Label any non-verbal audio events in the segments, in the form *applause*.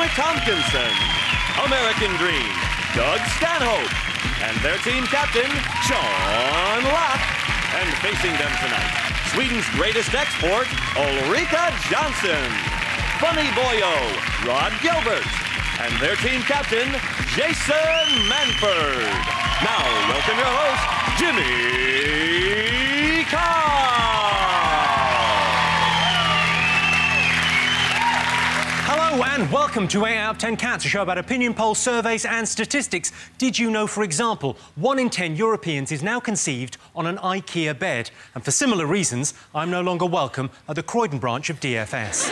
Palmer Tomkinson, American Dream, Doug Stanhope, and their team captain, Sean Lock. And facing them tonight, Sweden's greatest export, Ulrika Jonsson, Funny Boyo, Rod Gilbert, and their team captain, Jason Manford. Now, welcome your host, Jimmy and welcome to 8 out of 10 Cats, a show about opinion polls, surveys and statistics. Did you know, for example, 1 in 10 Europeans is now conceived on an IKEA bed? And for similar reasons, I'm no longer welcome at the Croydon branch of DFS.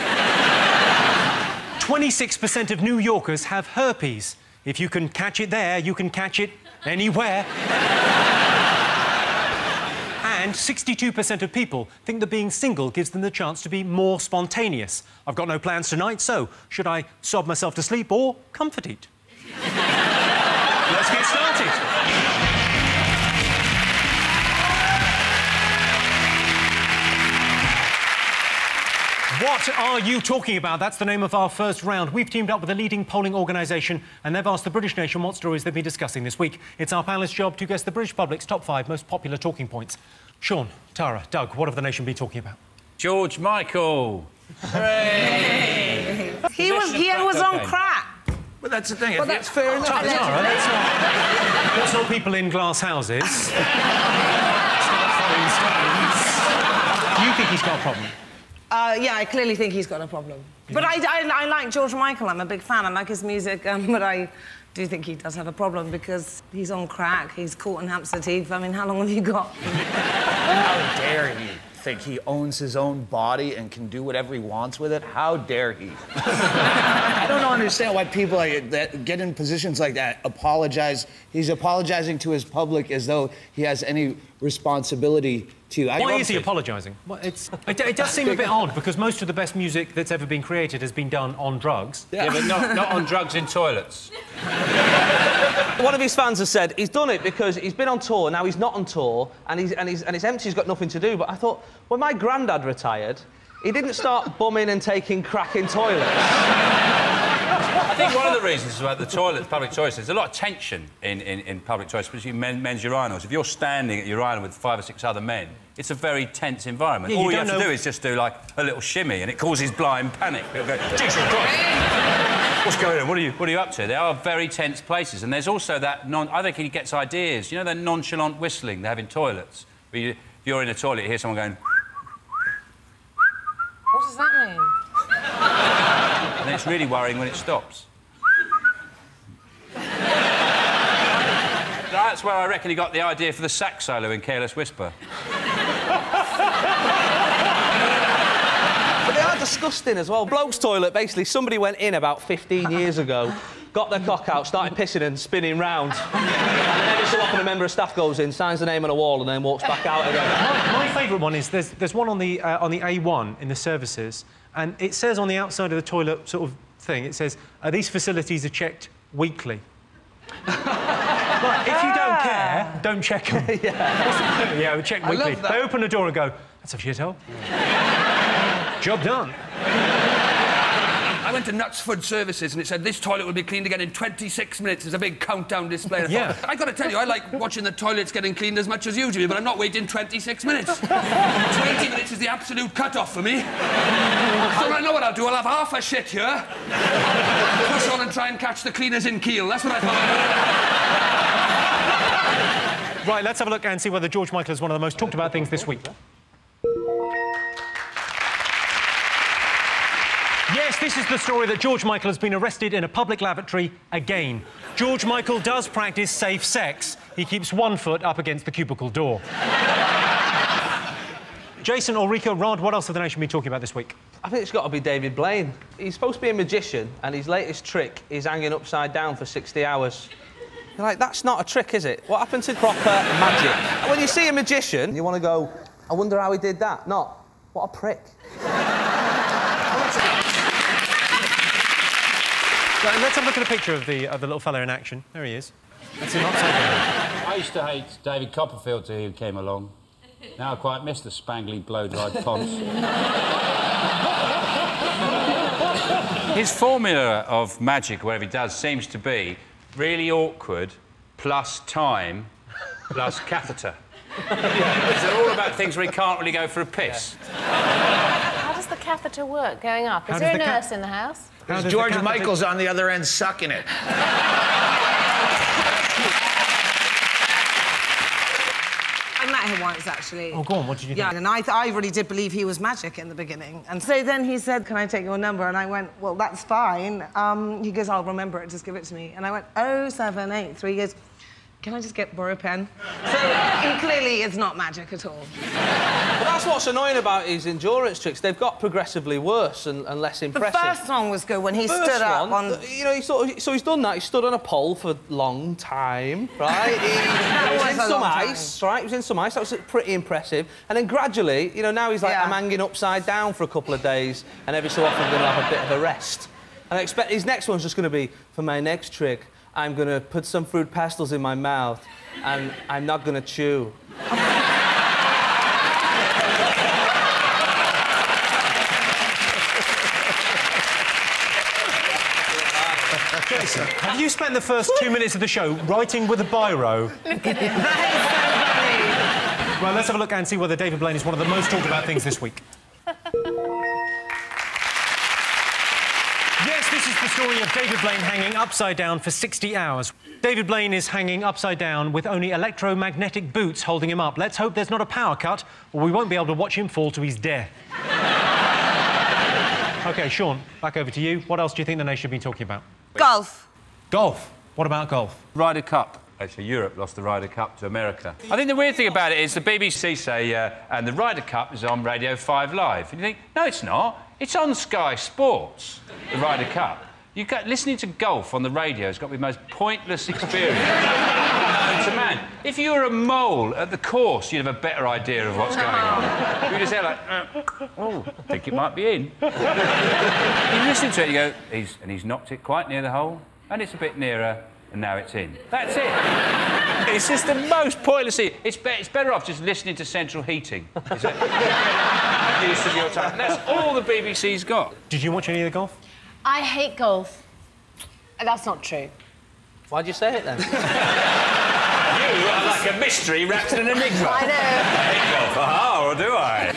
26% of New Yorkers have herpes. If you can catch it there, you can catch it anywhere. And 62% of people think that being single gives them the chance to be more spontaneous. I've got no plans tonight, so should I sob myself to sleep or comfort eat? *laughs* Let's get started. What are you talking about? That's the name of our first round. We've teamed up with a leading polling organisation and they've asked the British nation what stories they've been discussing this week. It's our panellists' job to guess the British public's top five most popular talking points. Sean, Tara, Doug, what have the nation been talking about? George Michael. Hooray! He was he was on crack. But that's the thing. Well, that's fair enough. Tara, Tara, let's not, let's not people in glass houses. *laughs* Start throwing stones. Do you think he's got a problem? Uh, yeah, I clearly think he's got a problem. But I, I, I like George Michael. I'm a big fan. I like his music, um, *laughs* but I do you think he does have a problem because he's on crack. He's caught in Hampstead Heath. I mean, how long have you got? How dare he think he owns his own body and can do whatever he wants with it? How dare he? I don't understand why people like, that get in positions like that apologize. He's apologizing to his public as though he has any responsibility to. I Why is he apologising? Well, it's, it, it does seem a bit *laughs* odd because most of the best music that's ever been created has been done on drugs. Yeah, but not, not on drugs in toilets. *laughs* One of his fans has said he's done it because he's been on tour, now he's not on tour, and, he's, and, he's, and it's empty, he's got nothing to do. But I thought, when my granddad retired, he didn't start bumming and taking crack in toilets. *laughs* I think one of the reasons about the toilets, public toilets, there's a lot of tension in, in, in public toilets, especially men, men's urinals. If you're standing at your urinal with five or six other men, it's a very tense environment. Yeah, All you, don't have to do is just do like a little shimmy, and it causes blind panic. People go, Jesus Christ! What's going on? What are you What are you up to? They are very tense places, and there's also that non. I think he gets ideas. You know, that nonchalant whistling they have in toilets. Where you, if you're in a toilet, you hear someone going, What does that mean? And it's really worrying when it stops. That's where I reckon he got the idea for the sax solo in Careless Whisper. But they are disgusting as well. Bloke's toilet, basically, somebody went in about 15 years ago, got their cock out, started pissing and spinning round. and then every so often a member of staff goes in, signs the name on a wall, and then walks back out again. My, my favourite one is there's, there's one on the, uh, on the A1 in the services, and it says on the outside of the toilet sort of thing, it says, uh, these facilities are checked weekly. *laughs* Right, if you don't care, don't check them. *laughs* yeah. yeah, we check weekly. They open the door and go, that's a shithole. *laughs* Job done. I went to Knutsford Services and it said this toilet will be cleaned again in 26 minutes. There's a big countdown display. And I Yeah. I got to tell you, I like watching the toilets getting cleaned as much as you do, but I'm not waiting 26 minutes. 20 minutes is the absolute cut-off for me. So I know what I'll do. I'll have half a shit here, push on and try and catch the cleaners in Keele. That's what I thought. Right, let's have a look and see whether George Michael is one of the most talked about things this week. Yes, this is the story that George Michael has been arrested in a public lavatory again. George Michael does practice safe sex. He keeps one foot up against the cubicle door. Jason, Ulrika, Rod, what else have the nation been talking about this week? I think it's got to be David Blaine. He's supposed to be a magician, and his latest trick is hanging upside down for 60 hours. You're like, that's not a trick, is it? What happened to proper magic? When you see a magician, you want to go, I wonder how he did that. Not, what a prick. *laughs* Right, let's have a look at a picture of the, of the little fella in action. There he is. That's him upside down. I used to hate David Copperfield till he came along. Now I quite miss the spangly blow-dried ponce. His formula of magic, whatever he does, seems to be really awkward, plus time, plus catheter. They're all about things where he can't really go for a piss. How does the catheter work going up? Is How there a does the ca- nurse in the house? How does the George Michael's on the other end sucking it. I met him once, actually. Oh, go on, what did you Yeah, think? and I, th- I really did believe he was magic in the beginning. And so then he said, Can I take your number? And I went, Well, that's fine. Um, he goes, I'll remember it, just give it to me. And I went, 0783. He goes, Can I just get borrow a pen? So he clearly is not magic at all. But that's what's annoying about his endurance tricks. They've got progressively worse and, and less impressive. The first one was good when he First stood up one, on. uh, You know, he sort of, so he's done that. He stood on a pole for a long time, right? He, *laughs* was was in some long time. ice, right? He was in some ice. That was pretty impressive. And then gradually, you know, now he's like, Yeah. I'm hanging upside down for a couple of days, and every so often I'm going to have a bit of a rest. And I expect his next one's just going to be for my next trick. I'm going to put some fruit pastels in my mouth, and I'm not going to chew. Jason, *laughs* have you spent the first two minutes of the show writing with a biro? *laughs* Well, let's have a look and see whether David Blaine is one of the most talked about things this week. *laughs* is the story of David Blaine hanging upside down for 60 hours. David Blaine is hanging upside down with only electromagnetic boots holding him up. Let's hope there's not a power cut, or we won't be able to watch him fall to his death. *laughs* OK, Sean, back over to you. What else do you think the nation should be talking about? Golf. Golf. What about golf? Ryder Cup. Actually, Europe lost the Ryder Cup to America. I think the weird thing about it is the BBC say, uh, and the Ryder Cup is on Radio 5 Live. And you think, no, it's not. It's on Sky Sports, the Ryder Cup. You got listening to golf on the radio has got to be the most pointless experience *laughs* known to man. If you were a mole at the course, you'd have a better idea of what's going on. You'd just say like, uh, oh, I think it might be in. you listen to it, you go, he's, and he's knocked it quite near the hole, and it's a bit nearer, and now it's in. That's it. *laughs* it's just the most pointless thing. It's, be- it's better off just listening to central heating. Is it? *laughs* Use of your time. That's all the BBC's got. Did you watch any of the golf? I hate golf. That's not true. Why'd you say it then? *laughs* You are like a mystery wrapped in an enigma. I know. Hate golf. Ah, or do I?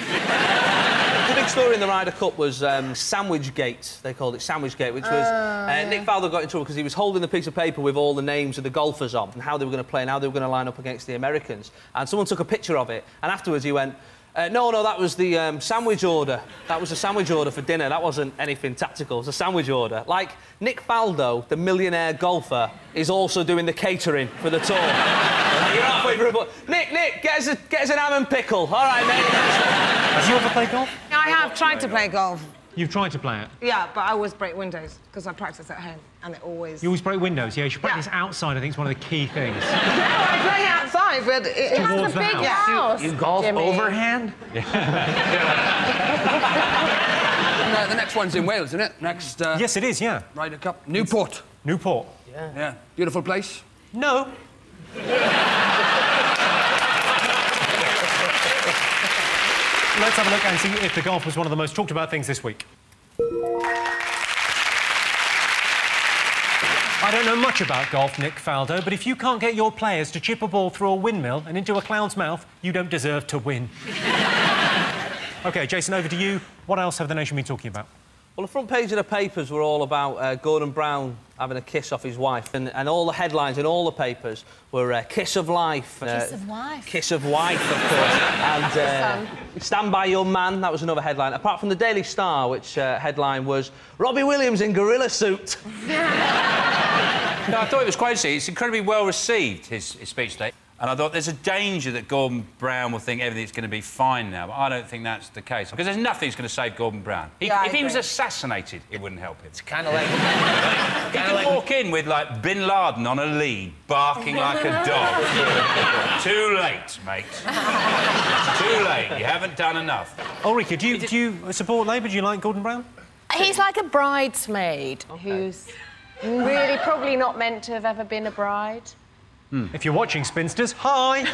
The story in the Ryder Cup was um, Sandwich Gate. They called it Sandwich Gate, which was uh, Nick Faldo got in trouble because he was holding the piece of paper with all the names of the golfers on and how they were going to play and how they were going to line up against the Americans. And someone took a picture of it, and afterwards he went. Uh, no, no, that was the um, sandwich order. That was a sandwich order for dinner. That wasn't anything tactical. It was a sandwich order. Like, Nick Faldo, the millionaire golfer, is also doing the catering for the tour. *laughs* You're halfway through a bu- Nick, Nick, get us, a, get us an ham and pickle. All right, mate. Have you ever played golf? I have tried to play golf. You've tried to play it. Yeah, but I always break windows because I practice at home and it always. You always break windows. Yeah, you should practice outside. I think it's one of the key things. *laughs* No, I play outside, but it, He has a big house. house. golf Jimmy. overhand? And, uh, *laughs* the next one's in Wales, isn't it? Next uh, yes, it is. Yeah. Ryder Cup. Newport. Newport. Yeah. Yeah. Beautiful place. No. Let's have a look and see if the golf was one of the most talked about things this week. I don't know much about golf, Nick Faldo, but if you can't get your players to chip a ball through a windmill and into a clown's mouth, you don't deserve to win. *laughs* OK, Jason, over to you. What else have the nation been talking about? Well, the front page of the papers were all about uh, Gordon Brown having a kiss off his wife, and, and all the headlines in all the papers were uh, "Kiss of Life." Kiss uh, of wife. Kiss of wife, of course. and uh, Stand by Your Man. That was another headline. Apart from the Daily Star, which uh, headline was Robbie Williams in gorilla suit. *laughs* No, I thought it was quite interesting. It's incredibly well received, his, his speech today. And I thought there's a danger that Gordon Brown will think everything's going to be fine now, but I don't think that's the case. Because there's nothing that's going to save Gordon Brown. He, Yeah, I if he was assassinated, it wouldn't help him. It's kind of like. *laughs* He kind could of like. walk in with, like, Bin Laden on a lead, barking like a dog. *laughs* Too late, mate. Too late. You haven't done enough. Ulrika, do you, do you support Labour? Do you like Gordon Brown? He's like a bridesmaid who's really probably not meant to have ever been a bride. Hmm. If you're watching Spinsters, hi! *laughs*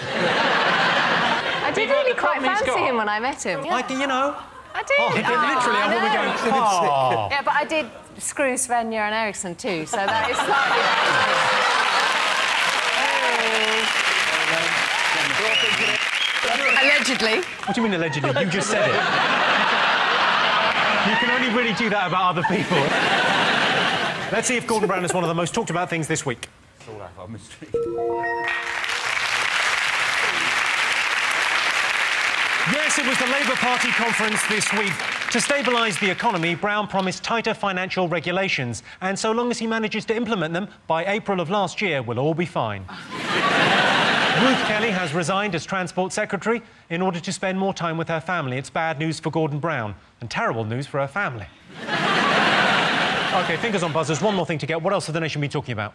I did But really the quite fancy got- him when I met him. I, you know, I did. Oh, did Oh, literally. I I will be know. going, oh. Yeah, but I did screw Svenja and Ericsson too, so that is slightly. Allegedly. What do you mean allegedly? You just said it. *laughs* you can only really do that about other people. *laughs* Let's see if Gordon Brown is one of the most talked about things this week. It's all out of mystery. Yes, it was the Labour Party conference this week. To stabilise the economy, Brown promised tighter financial regulations. And so long as he manages to implement them, by April of last year, we'll all be fine. *laughs* Ruth Kelly has resigned as Transport Secretary in order to spend more time with her family. It's bad news for Gordon Brown and terrible news for her family. *laughs* OK, fingers on buzzers. One more thing to get. What else has the nation been talking about?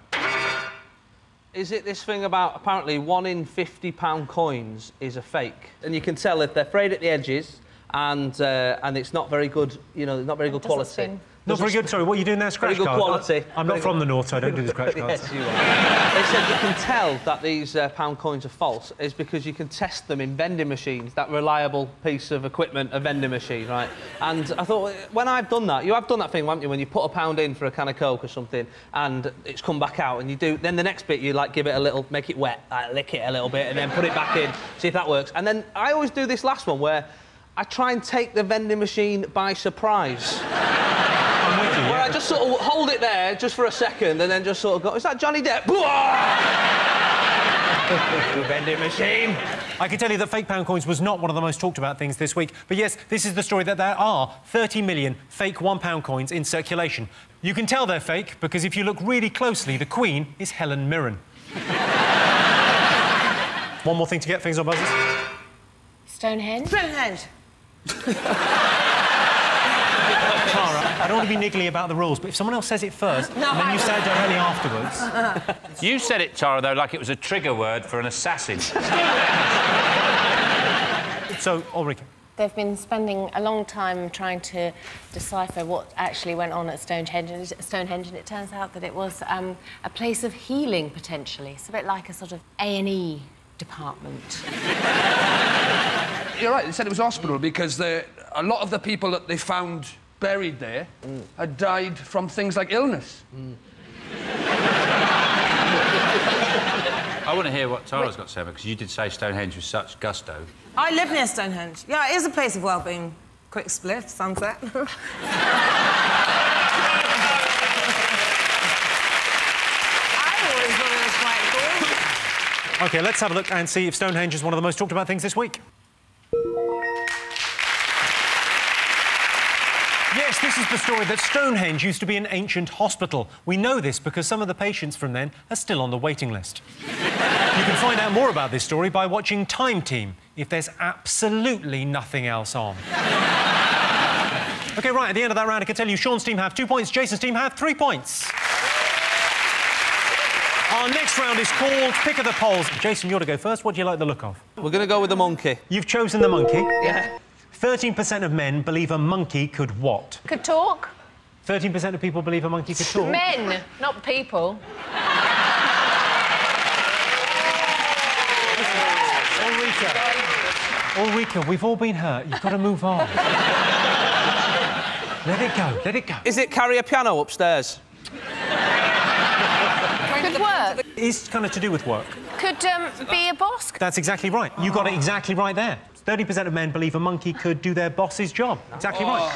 Is it this thing about apparently one in 50 pound coins is a fake? And you can tell if they're frayed at the edges and uh, and it's not very good, you know, not very good quality. spin. Not very good. Sorry, what are you doing there? Scratch very good cards? quality. I'm not Very from good. the north, so I don't do the scratch *laughs* cards. Yes, you are. they said you can tell that these uh, pound coins are false is because you can test them in vending machines, that reliable piece of equipment, a vending machine, right? And I thought, when I've done that, you have done that thing, haven't you, when you put a pound in for a can of Coke or something and it's come back out and you do, then the next bit you like give it a little, make it wet, like lick it a little bit and then put it back in, see if that works. And then I always do this last one where I try and take the vending machine by surprise. I'm with you. Where yeah. I just sort of hold it there just for a second and then just sort of go, is that Johnny Depp? *laughs* The vending machine. I can tell you that fake pound coins was not one of the most talked about things this week. But yes, this is the story that there are 30 million fake one pound coins in circulation. You can tell they're fake because if you look really closely, the Queen is Helen Mirren. *laughs* one more thing to get things on buzzers. Stonehenge. Stonehenge. *laughs* Tara, I don't want to be niggly about the rules, but if someone else says it first, No, and then I you say it directly afterwards. *laughs* You said it, Tara, though, like it was a trigger word for an assassin. so, Ulrika. They've been spending a long time trying to decipher what actually went on at Stonehenge, it- Stonehenge, and it turns out that it was um, a place of healing potentially. It's a bit like a sort of A and E department. You're right, they said it was a hospital because the, a lot of the people that they found buried there had died from things like illness. I want to hear what Tara's got to say because you did say Stonehenge with such gusto. I live near Stonehenge. Yeah, it is a place of well-being. Quick split, sunset. I always thought it was quite cool. OK, let's have a look and see if Stonehenge is one of the most talked about things this week. This is the story that Stonehenge used to be an ancient hospital. We know this because some of the patients from then are still on the waiting list. you can find out more about this story by watching Time Team if there's absolutely nothing else on. OK, right, at the end of that round, I can tell you Sean's team have two points, Jason's team have three points. Our next round is called Pick of the Polls. Jason, you're to go first. What do you like the look of? We're going to go with the monkey. You've chosen the monkey. Yeah. 13% of men believe a monkey could what? Could talk. 13% of people believe a monkey could talk. Men, not people. Ulrika. Ulrika, we've all been hurt. You've got to move on. let it go. Let it go. Is it carry a piano upstairs? Could work. It's kind of to do with work. Could um, be a boss. That's exactly right. You got it exactly right there. 30% of men believe a monkey could do their boss's job. Exactly right.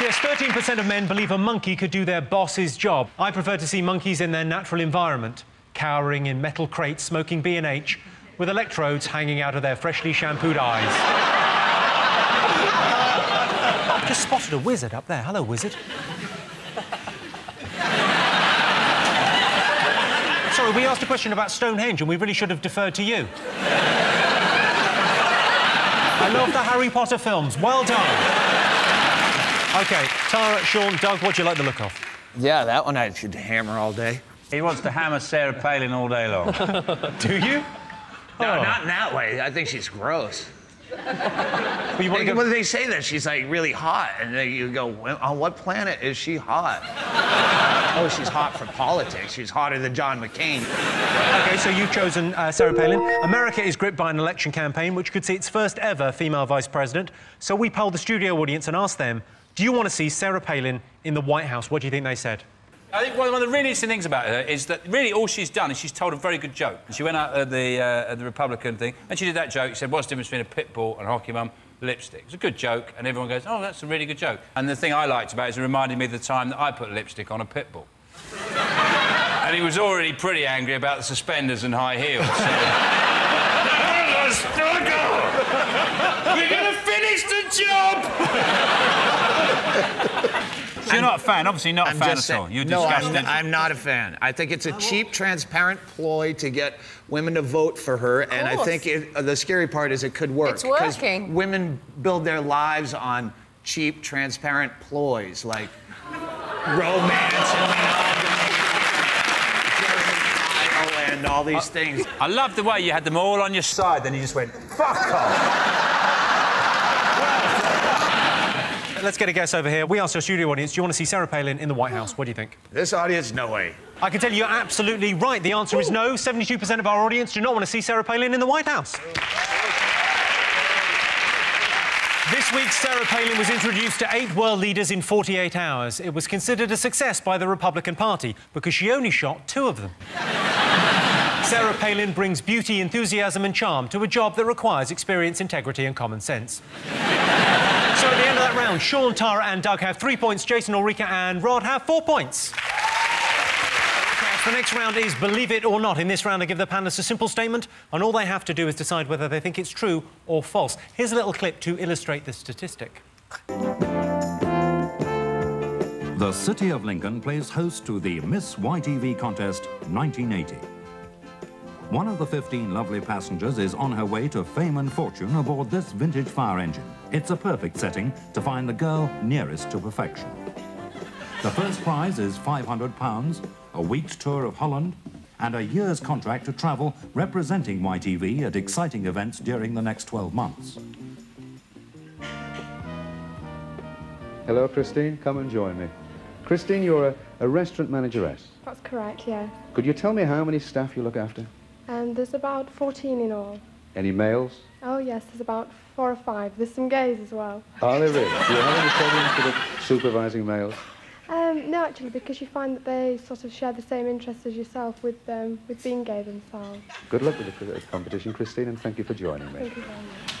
Yes, 13% of men believe a monkey could do their boss's job. I prefer to see monkeys in their natural environment, cowering in metal crates, smoking B&H, with electrodes hanging out of their freshly shampooed eyes. I Just spotted a wizard up there. Hello, wizard. Sorry, we asked a question about Stonehenge and we really should have deferred to you. I love the Harry Potter films. Well done. OK, Tara, Sean, Doug, what do you like the look of? Yeah, that one I should hammer all day. He wants to hammer Sarah Palin all day long. *laughs* Do you? No, Oh. not in that way. I think she's gross. But you want to go... when they say that she's like really hot, and then you go, on what planet is she hot? Oh, she's hot for politics. She's hotter than John McCain. Okay, so you've chosen uh, Sarah Palin. America is gripped by an election campaign which could see its first ever female vice president. So we polled the studio audience and asked them, do you want to see Sarah Palin in the White House? What do you think they said? I think one of the really interesting things about her is that really all she's done is she's told a very good joke. She went out at the, uh, at the Republican thing and she did that joke. She said, What's the difference between a pit bull and a hockey mum? Lipstick. It's a good joke, and everyone goes, Oh, that's a really good joke. And the thing I liked about it is it reminded me of the time that I put lipstick on a pit bull. *laughs* and he was already pretty angry about the suspenders and high heels. So... struggle! *laughs* We're going to finish the job! *laughs* So you're not a fan, obviously not a fan at all. You're no, I'm, disgusted. n- I'm not a fan. I think it's a cheap, transparent ploy to get women to vote for her, and I think it, uh, the scary part is it could work. It's 'cause working. Women build their lives on cheap, transparent ploys like romance and and all these things. I love the way you had them all on your side, then you just went, fuck off. Let's get a guess over here. We asked our studio audience, do you want to see Sarah Palin in the White House? What do you think? This audience, no way. I can tell you you're absolutely right. The answer is no. 72% of our audience do not want to see Sarah Palin in the White House. This week, Sarah Palin was introduced to eight world leaders in 48 hours. It was considered a success by the Republican Party because she only shot two of them. *laughs* Sarah Palin brings beauty, enthusiasm, and charm to a job that requires experience, integrity, and common sense. At the end of that round, Sean, Tara, and Doug have three points. Jason, Ulrika, and Rod have four points. The next round is Believe It or Not. In this round, I give the panelists a simple statement, and all they have to do is decide whether they think it's true or false. Here's a little clip to illustrate this statistic. The city of Lincoln plays host to the Miss YTV contest 1980. One of the 15 lovely passengers is on her way to fame and fortune aboard this vintage fire engine. It's a perfect setting to find the girl nearest to perfection. The first prize is £500, a week's tour of Holland, and a year's contract to travel representing YTV at exciting events during the next 12 months. Hello, Christine. Come and join me. Christine, you're a, a restaurant manageress. That's correct, yeah. Could you tell me how many staff you look after? And there's about 14 in all. Any males? Oh, yes, there's about four or five. There's some gays as well. Are they really? Do you have any problems with supervising males? Um, no, actually, because you find that they sort of share the same interests as yourself with, um, with being gay themselves. Good luck with the competition, Christine, and thank you for joining me. Thank you very much.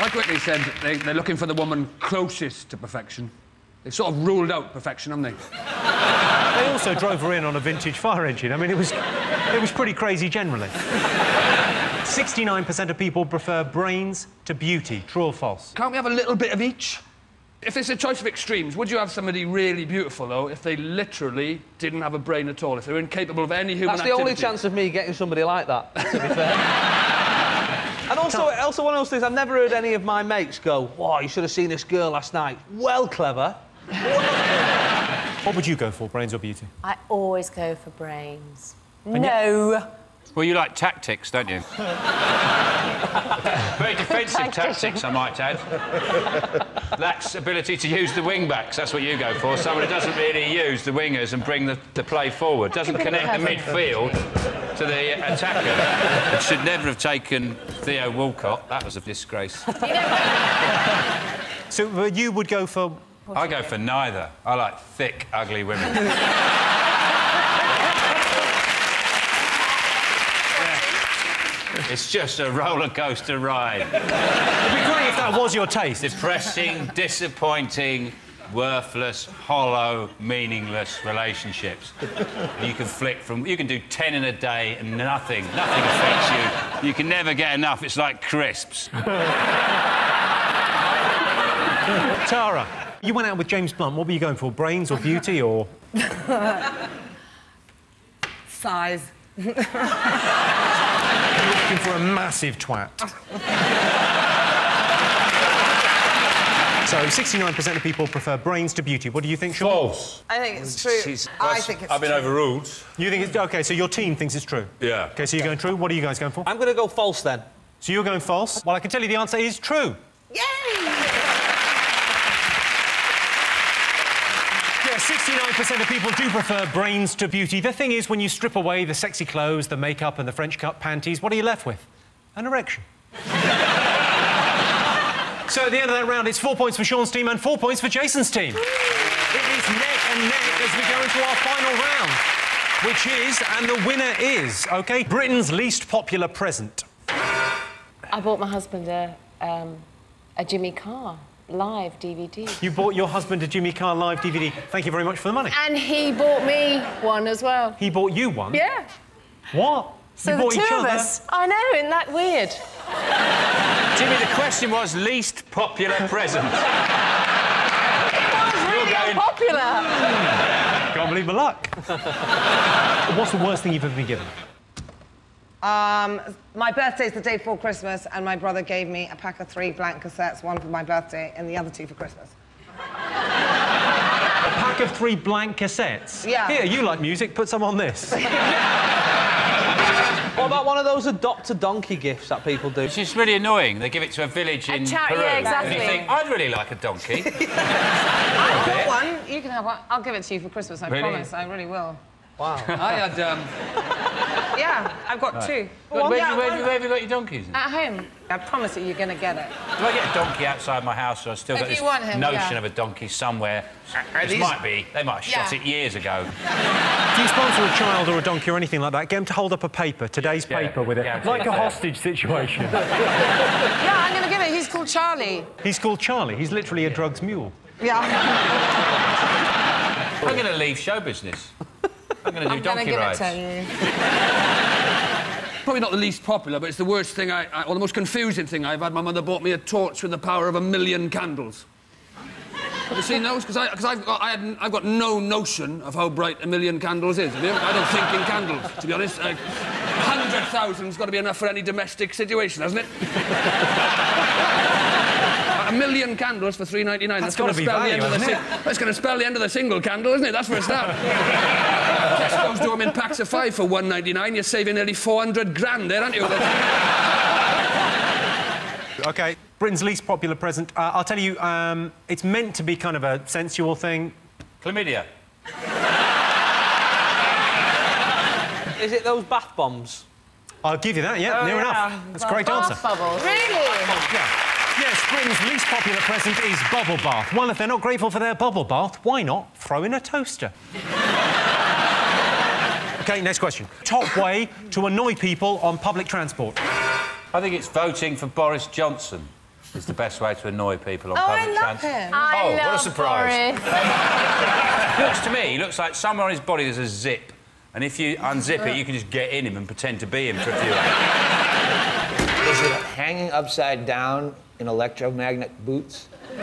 Like Whitney said, they, they're looking for the woman closest to perfection. They've sort of ruled out perfection, haven't they? They also drove her in on a vintage fire engine. I mean, it was, it was pretty crazy generally. 69% of people prefer brains to beauty. True or false? Can't we have a little bit of each? If it's a choice of extremes, would you have somebody really beautiful, though, if they literally didn't have a brain at all, if they were incapable of any human That's the only chance of me getting somebody like that, to be fair. *laughs* and also, also one of those things, I've never heard any of my mates go, "Wow, you should have seen this girl last night. Well clever." What would you go for, brains or beauty? I always go for brains. No. Well, you like tactics, don't you? *laughs* Very defensive tactics, I might add. Lacks ability to use the wing backs. That's what you go for. Someone who doesn't really use the wingers and bring the, the play forward. Doesn't connect the midfield to the attacker. It should never have taken Theo Walcott. That was a disgrace. So uh, you would go for... I go for neither. I like thick, ugly women. *laughs* It's just a roller coaster ride. *laughs* It'd be great if that was your taste. Depressing, disappointing, worthless, hollow, meaningless relationships. You can flick from. You can do 10 in a day and nothing, nothing affects you. You can never get enough. It's like crisps. *laughs* Tara, you went out with James Blunt. What were you going for, brains or beauty or... *laughs* Size. You're looking for a massive twat. so, 69% of people prefer brains to beauty. What do you think, Sean? False. I think it's true. I think it's I've been true. overruled. You think it's... OK, so your team thinks it's true? Yeah. OK, so you're going true. What are you guys going for? I'm going to go false then. So you're going false? Well, I can tell you the answer is true. Yay! 85% of people do prefer brains to beauty. The thing is, when you strip away the sexy clothes, the makeup, and the French cut panties, what are you left with? An erection. *laughs* so at the end of that round, it's four points for Sean's team and four points for Jason's team. It is neck and neck as we go into our final round, which is, and the winner is, OK, Britain's least popular present. I bought my husband a, um, a Jimmy Carr live DVD. You bought your husband a Jimmy Carr live DVD. Thank you very much for the money. And he bought me one as well. He bought you one? Yeah. What? So you the bought two each of other? us. I know, isn't that weird? Jimmy, the question was least popular present. *laughs* It was really going- unpopular. Can't believe my luck. What's the worst thing you've ever been given? Um, my is the day before Christmas, and my brother gave me a pack of three blank cassettes, one for my birthday and the other two for Christmas. A pack of three blank cassettes? Yeah. Here, you like music, put some on this. *laughs* What about one of those adopt a donkey gifts that people do? It's just really annoying. They give it to a village in cha- Peru. yeah, And you exactly. think, I'd really like a donkey. *laughs* I've got one. You can have one. I'll give it to you for Christmas, I Really? promise. I really will. Wow. *laughs* I had, um, Yeah, I've got two. Where, where, yeah, where, one- where have you got your donkeys? At home. I promise you, you're going to get it. Do I get a donkey outside my house, or I've still If got you this want him, notion yeah. of a donkey somewhere? This these- might be. They might have shot Yeah. it years ago. Do you sponsor a child or a donkey or anything like that, get them to hold up a paper, today's Yeah. paper with it. Yeah, like a hostage situation. *laughs* Yeah, I'm going to give it. He's called Charlie. He's called Charlie. He's literally a drugs mule. Yeah. I'm going to leave show business. I'm going to do I'm going to donkey give rides. it to you. *laughs* probably not the least popular, but it's the worst thing I, I, or the most confusing thing I've had. My mother bought me a torch with the power of a million candles. Have you seen those? Because I've got, I had, I've got no notion of how bright a million candles is. Have you? I don't think in candles, to be honest. A hundred thousand's got to be enough for any domestic situation, hasn't it? *laughs* a million candles for three ninety nine. That's gonna gotta be spell the end of the hasn't si- That's going to spell the end of the single candle, isn't it? That's for a start. *laughs* Tesco's do them in packs of five for one ninety nine. You're saving nearly four hundred grand there, aren't you? *laughs* OK, Britain's least popular present. Uh, I'll tell you, um, it's meant to be kind of a sensual thing. Chlamydia. Is it those bath bombs? I'll give you that, yeah, near enough. That's a great Bath answer. Bubbles. Really? Yeah. Yes, Britain's least popular present is bubble bath. Well, if they're not grateful for their bubble bath, why not throw in a toaster? OK, next question. Top way to annoy people on public transport. I think it's voting for Boris Johnson is the best way to annoy people on Oh, public I love transport. him. I Oh, what a surprise. *laughs* Looks to me, he looks like somewhere on his body there's a zip. And if you unzip it, you can just get in him and pretend to be him for a few hours. Is it hanging upside down in electromagnet boots? Is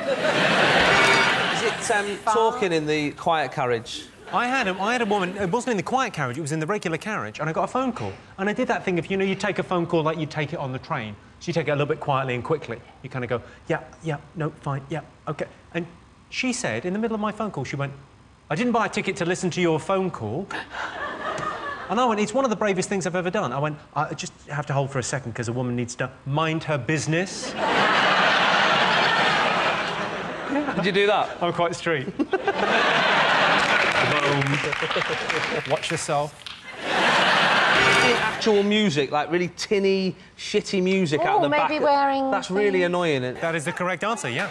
it um, talking in the quiet carriage? I had, a, I had a woman, it wasn't in the quiet carriage, it was in the regular carriage, and I got a phone call. And I did that thing of, you know, you take a phone call like you take it on the train. So you take it a little bit quietly and quickly. You kind of go, yeah, yeah, no, fine, yeah, OK. And she said, in the middle of my phone call, she went, I didn't buy a ticket to listen to your phone call. And I went, it's one of the bravest things I've ever done. I went, I just have to hold for a second because a woman needs to mind her business. Did you do that? *laughs* I'm quite street. *laughs* Boom. Watch yourself. Actual music, like really tinny, shitty music out Oh, the back. maybe wearing That's really things. annoying. It. That is the correct answer, yeah.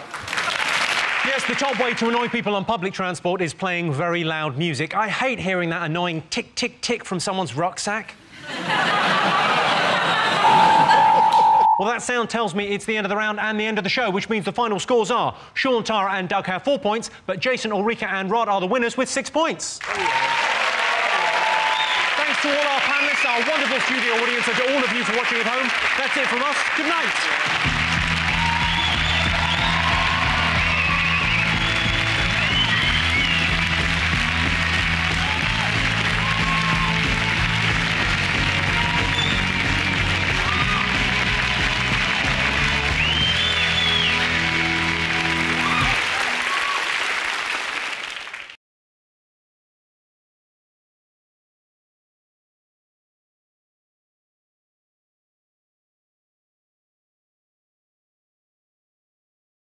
Yes, the top way to annoy people on public transport is playing very loud music. I hate hearing that annoying tick, tick, tick from someone's rucksack. Well, that sound tells me it's the end of the round and the end of the show, which means the final scores are Sean, Tara, and Doug have four points, but Jason, Ulrika, and Rod are the winners with six points. Thanks to all our panelists, our wonderful studio audience, and to all of you for watching at home. That's it from us. Good night.